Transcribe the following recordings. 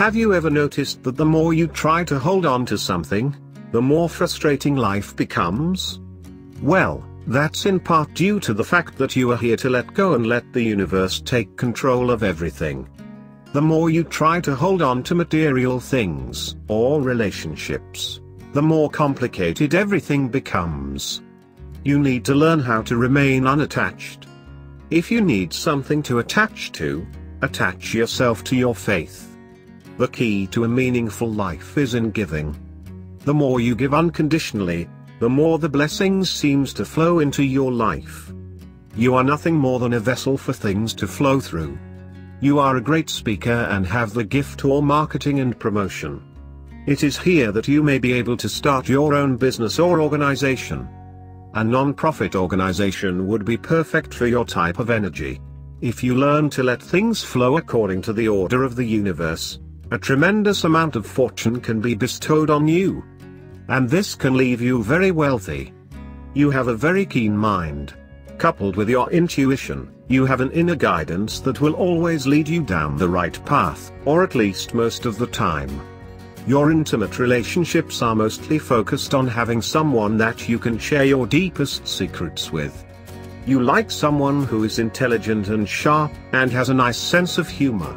Have you ever noticed that the more you try to hold on to something, the more frustrating life becomes? Well, that's in part due to the fact that you are here to let go and let the universe take control of everything. The more you try to hold on to material things, or relationships, the more complicated everything becomes. You need to learn how to remain unattached. If you need something to attach to, attach yourself to your faith. The key to a meaningful life is in giving. The more you give unconditionally, the more the blessings seems to flow into your life. You are nothing more than a vessel for things to flow through. You are a great speaker and have the gift for marketing and promotion. It is here that you may be able to start your own business or organization. A non-profit organization would be perfect for your type of energy. If you learn to let things flow according to the order of the universe, a tremendous amount of fortune can be bestowed on you. And this can leave you very wealthy. You have a very keen mind. Coupled with your intuition, you have an inner guidance that will always lead you down the right path, or at least most of the time. Your intimate relationships are mostly focused on having someone that you can share your deepest secrets with. You like someone who is intelligent and sharp, and has a nice sense of humor.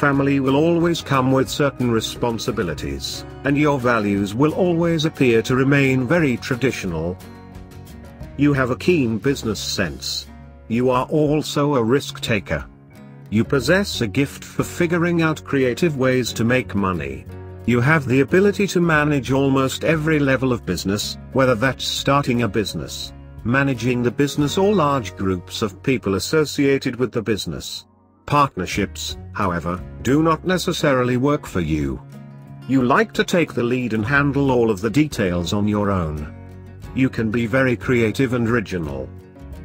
Family will always come with certain responsibilities, and your values will always appear to remain very traditional. You have a keen business sense, you are also a risk taker. You possess a gift for figuring out creative ways to make money. You have the ability to manage almost every level of business, whether that's starting a business, managing the business or large groups of people associated with the business. Partnerships, however, do not necessarily work for you. You like to take the lead and handle all of the details on your own. You can be very creative and original.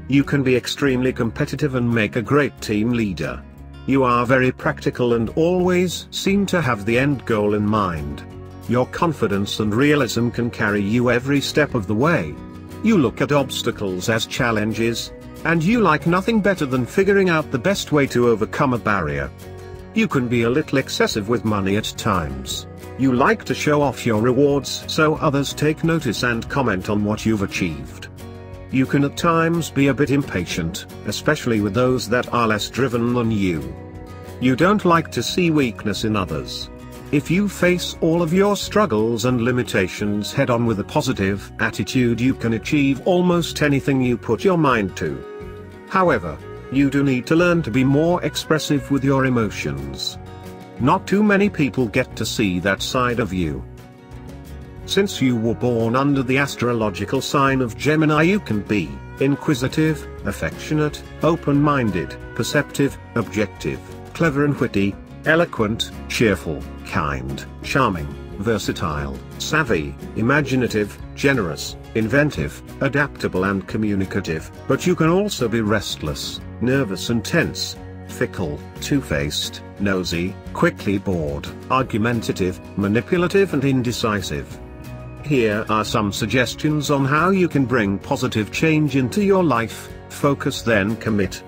You can be extremely competitive and make a great team leader. You are very practical and always seem to have the end goal in mind. Your confidence and realism can carry you every step of the way. You look at obstacles as challenges, and you like nothing better than figuring out the best way to overcome a barrier. You can be a little excessive with money at times. You like to show off your rewards so others take notice and comment on what you've achieved. You can at times be a bit impatient, especially with those that are less driven than you. You don't like to see weakness in others. If you face all of your struggles and limitations head on with a positive attitude you can achieve almost anything you put your mind to. However, you do need to learn to be more expressive with your emotions. Not too many people get to see that side of you. Since you were born under the astrological sign of Gemini you can be inquisitive, affectionate, open-minded, perceptive, objective, clever and witty, eloquent, cheerful, kind, charming, versatile, savvy, imaginative, generous, inventive, adaptable and communicative, but you can also be restless, nervous and tense, fickle, two-faced, nosy, quickly bored, argumentative, manipulative and indecisive. Here are some suggestions on how you can bring positive change into your life, focus then commit.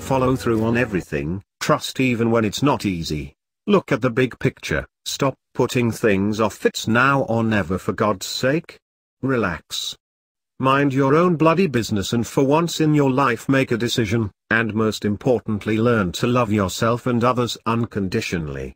Follow through on everything, trust even when it's not easy. Look at the big picture, stop putting things off it's now or never for God's sake. Relax. Mind your own bloody business and for once in your life make a decision, and most importantly learn to love yourself and others unconditionally.